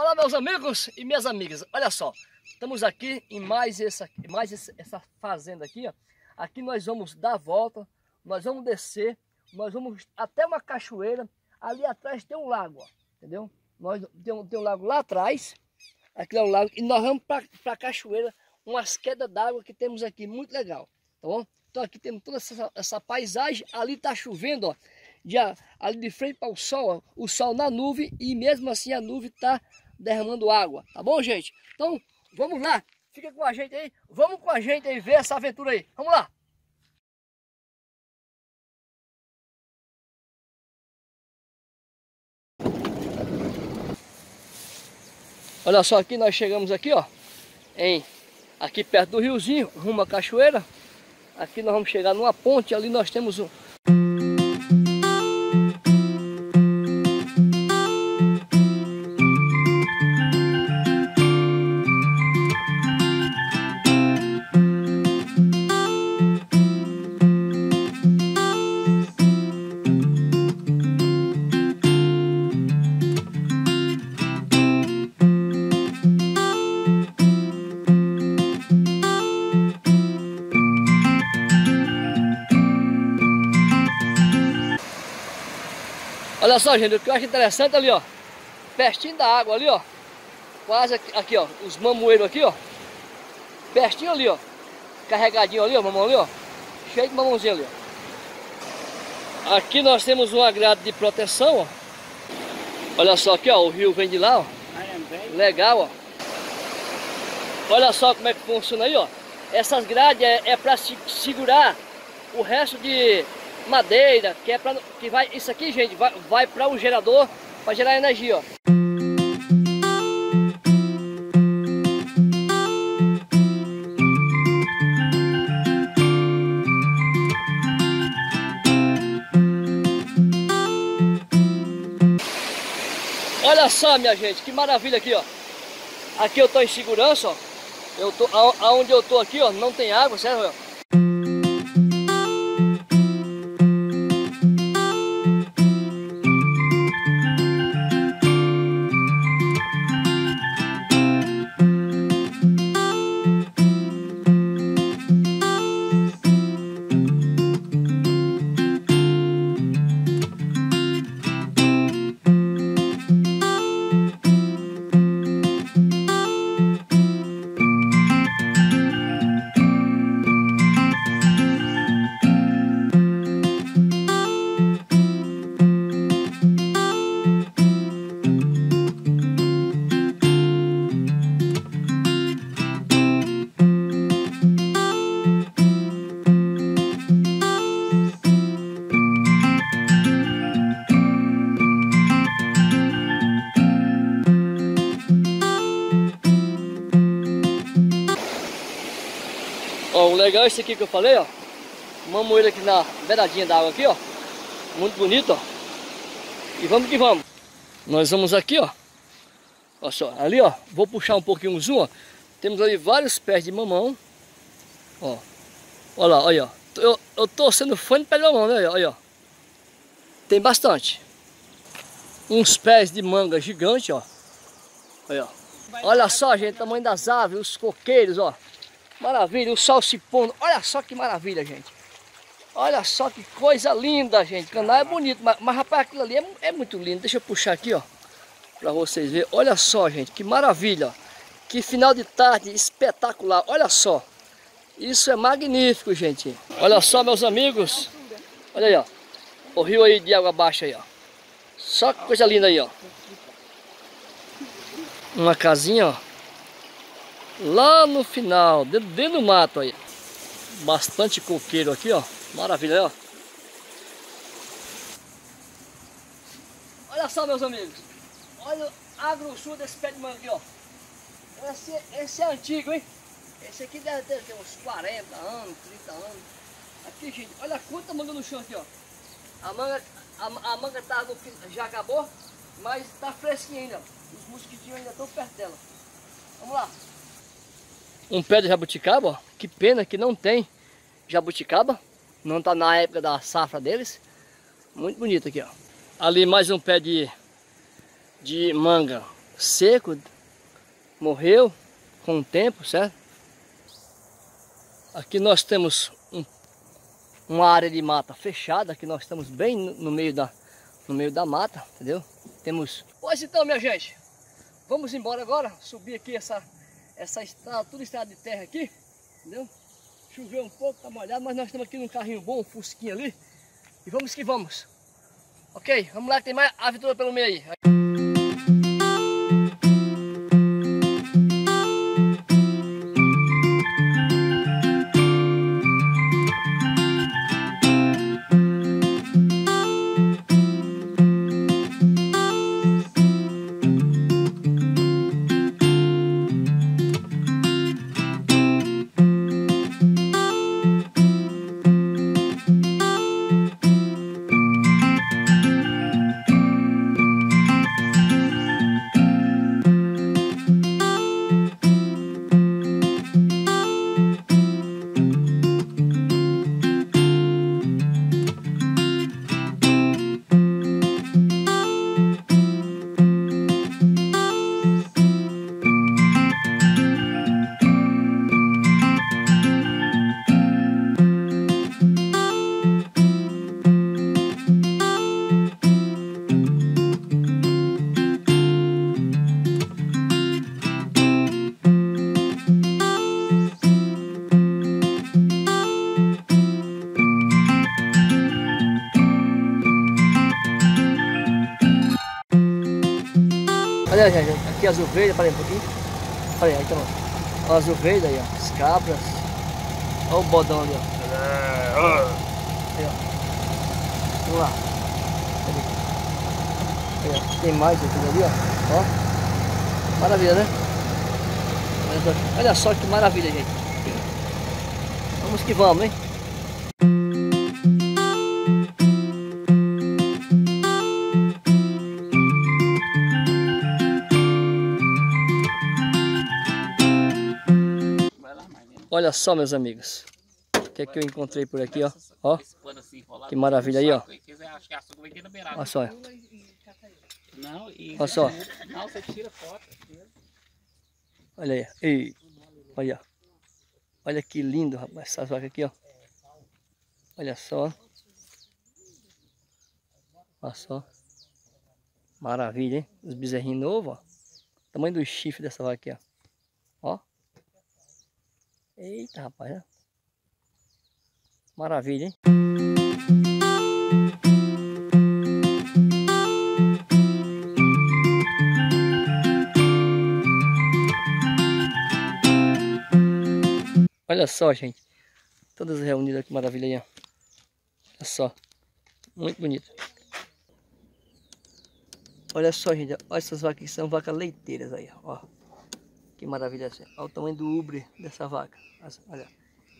Olá meus amigos e minhas amigas, olha só, estamos aqui em mais essa, mais essa fazenda aqui, ó. Aqui nós vamos dar a volta, nós vamos descer, nós vamos até uma cachoeira, ali atrás tem um lago, ó, entendeu? Nós, tem, um, tem um lago lá atrás, aqui é um lago, e nós vamos para a cachoeira, umas quedas d'água que temos aqui, muito legal, tá bom? Então aqui temos toda essa, essa paisagem, ali está chovendo, ó, já ali de frente para o sol, ó, o sol na nuvem e mesmo assim a nuvem está derramando água, tá bom, gente? Então, vamos lá, fica com a gente aí, vamos com a gente aí ver essa aventura aí, vamos lá! Olha só, aqui nós chegamos aqui, ó, em, aqui perto do riozinho, rumo à cachoeira. Aqui nós vamos chegar numa ponte, ali nós temos um, Olha só, gente, o que eu acho interessante ali, ó. Pertinho da água ali, ó. Quase aqui, aqui ó. Os mamoeiros aqui, ó. Pertinho ali, ó. Carregadinho ali, ó. Mamão ali, ó. Cheio de mamãozinho ali, ó. Aqui nós temos uma grade de proteção, ó. Olha só aqui, ó. O rio vem de lá, ó. Legal, ó. Olha só como é que funciona aí, ó. Essas grades é, é para se segurar o resto de madeira, que é para que vai isso aqui, gente, vai, vai para o gerador para gerar energia, ó. Olha só, minha gente, que maravilha aqui, ó. Aqui eu tô em segurança, ó. Eu tô aonde eu tô aqui, ó, não tem água, certo? Ó, o legal é esse aqui que eu falei, ó. Uma moeda aqui na beiradinha da água aqui, ó. Muito bonito, ó. E vamos que vamos. Nós vamos aqui, ó. Olha só, ali, ó. Vou puxar um pouquinho o zoom, ó. Temos ali vários pés de mamão. Ó. Olha lá, olha, ó. Eu, eu tô sendo fã de pé de mamão, né? Olha, ó. Tem bastante. Uns pés de manga gigante, ó. Olha, ó. Olha só, gente, o tamanho das aves, os coqueiros, ó. Maravilha, o sol se pondo. Olha só que maravilha, gente. Olha só que coisa linda, gente. O canal é bonito, mas, mas rapaz, aquilo ali é, é, muito lindo. Deixa eu puxar aqui, ó. Pra vocês verem. Olha só, gente, que maravilha. Que final de tarde espetacular. Olha só. Isso é magnífico, gente. Olha só, meus amigos. Olha aí, ó. O rio aí de água baixa aí, ó. Só que coisa linda aí, ó. Uma casinha, ó. Lá no final, dentro, dentro do mato aí. Bastante coqueiro aqui, ó. Maravilha, ó. Olha só, meus amigos. Olha a grossura desse pé de manga ó. Esse, esse é antigo, hein? Esse aqui deve ter uns 40 anos, 30 anos. Aqui, gente, olha quanta manga no chão aqui, ó. A manga, a, a manga tá no, já acabou, mas tá fresquinha ainda. Os mosquitinhos ainda estão perto dela. Vamos lá um pé de jabuticaba, ó. Que pena que não tem jabuticaba. Não está na época da safra deles. Muito bonito aqui, ó. Ali mais um pé de, de manga seco, morreu com o tempo, certo? Aqui nós temos um, uma área de mata fechada, aqui nós estamos bem no meio da, no meio da mata, entendeu? Temos... Pois então, minha gente, vamos embora agora, subir aqui essa, essa estrada, tudo estrada de terra aqui, entendeu? Choveu um pouco, tá molhado, mas nós estamos aqui num carrinho bom, um fusquinho ali, e vamos que vamos. Ok, vamos lá que tem mais aventura pelo meio aí. Olha, gente, aqui as ovelhas, parei um pouquinho. Olha aí, então, as ovelhas aí, ó, as cabras. Olha o bodão ali, ó. Aí, ó. Vamos lá. Aí, ó. Tem mais aqui ali, ó. ó. Maravilha, né? Olha só que maravilha, gente. Vamos que vamos, hein? Olha só, meus amigos. O que é que eu encontrei por aqui, ó. Ó. Que maravilha aí, ó. Olha só. Olha só. Olha aí. Olha. Olha que lindo, rapaz. Essa vaca aqui, ó. Olha só. Olha só. Maravilha, hein? Os bezerrinhos novos, ó. tamanho do chifre dessa vaca aqui, ó. Ó. Eita, rapaz. Né? Maravilha, hein? Olha só, gente. Todas reunidas, que maravilha aí, ó. Olha só. Muito bonito. Olha só, gente. Olha essas vacas aqui, são vacas leiteiras aí, ó. Que maravilha essa. Olha o tamanho do ubre dessa vaca. Olha.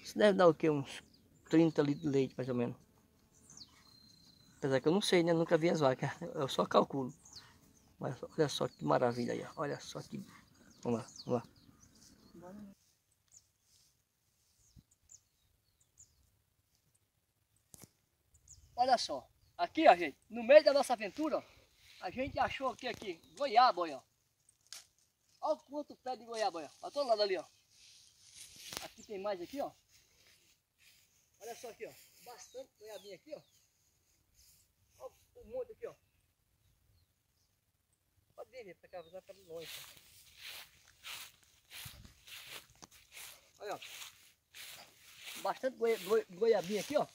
Isso deve dar o que? Uns 30 litros de leite, mais ou menos. Apesar que eu não sei, né? Nunca vi as vacas. Eu só calculo. Mas olha só que maravilha aí. Olha só que... Vamos lá, vamos lá. Olha só. Aqui, ó, gente. No meio da nossa aventura, a gente achou aqui, aqui, goiaba, ó. Olha quanto pé de goiaba, olha. Olha todo lado ali, ó. Aqui tem mais aqui, ó. Olha só aqui, ó. Bastante goiabinha aqui, ó. Olha o monte aqui, ó. Pode vir, pra cá, vai pra longe. Olha, ó. Bastante goi goi goiabinha aqui, ó.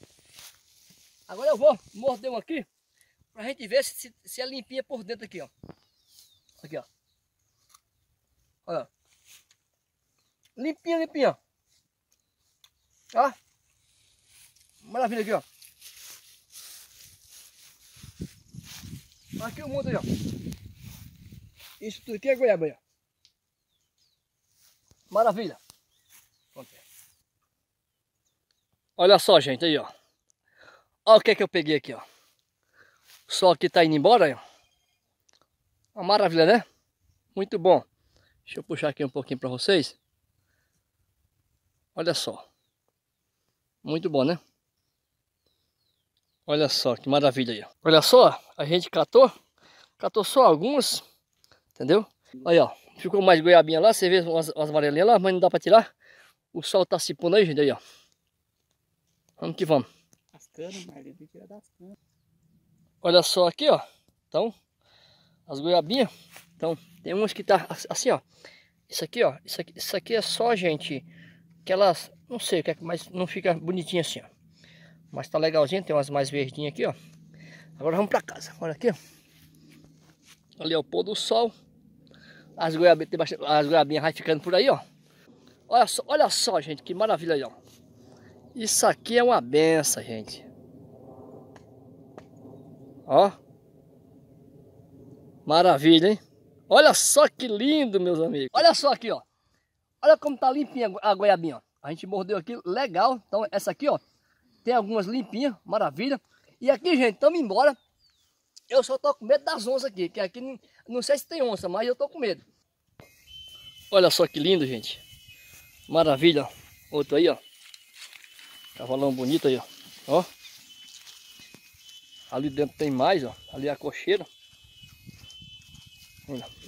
Agora eu vou morder um aqui, pra gente ver se, se é limpinha por dentro aqui, ó. Aqui, ó. Olha. Limpinha, limpinha. Ó. Maravilha aqui, ó. Aqui o mundo aí, ó. Isso tudo aqui é goiaba aí, ó. Maravilha. Olha só, gente, aí, ó. Olha o que é que eu peguei aqui, ó. O sol aqui tá indo embora, ó. Uma maravilha, né? Muito bom. Deixa eu puxar aqui um pouquinho para vocês. Olha só. Muito bom, né? Olha só, que maravilha aí. Olha só, a gente catou. Catou só algumas, entendeu? Aí, ó. Ficou mais goiabinha lá. Você vê umas, umas amarelinhas lá, mas não dá pra tirar. O sol tá se pondo aí, gente. Aí, ó. Vamos que vamos. As canas, Marlene, tem que tirar das canas. Olha só aqui, ó. Então, as goiabinhas. Então, tem umas que tá assim, ó. Isso aqui, ó. Isso aqui, isso aqui é só, gente, que elas, não sei o que é, mas não fica bonitinha assim, ó. Mas tá legalzinho, tem umas mais verdinhas aqui, ó. Agora vamos pra casa. Olha aqui, ó. Ali é o pôr do sol. As goiabinhas, as goiabinhas vai ficando por aí, ó. Olha só, olha só, gente, que maravilha aí, ó. Isso aqui é uma benção, gente. Ó. Maravilha, hein? Olha só que lindo, meus amigos. Olha só aqui, ó. Olha como tá limpinha a goiabinha, ó. A gente mordeu aqui, legal. Então, essa aqui, ó, tem algumas limpinhas, maravilha. E aqui, gente, estamos embora. Eu só tô com medo das onças aqui, que aqui não, sei se tem onça, mas eu tô com medo. Olha só que lindo, gente. Maravilha. Outro aí, ó. Cavalão bonito aí, ó. Ó. Ali dentro tem mais, ó. Ali é a cocheira.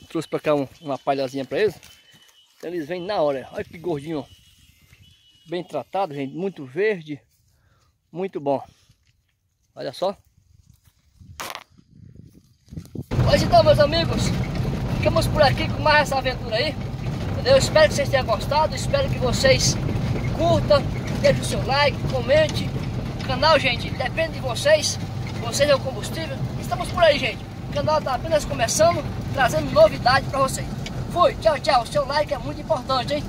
Trouxe pra cá um, uma palhazinha pra eles. Então eles vêm na hora. Olha que gordinho. Bem tratado, gente. Muito verde. Muito bom. Olha só. Pois então, meus amigos. Ficamos por aqui com mais essa aventura aí. Entendeu? Espero que vocês tenham gostado. Espero que vocês curtam. Deixe o seu like, comente. O canal, gente, depende de vocês. Vocês é o combustível. Estamos por aí, gente. O canal está apenas começando, trazendo novidade para vocês. Fui, tchau, tchau. Seu like é muito importante, hein?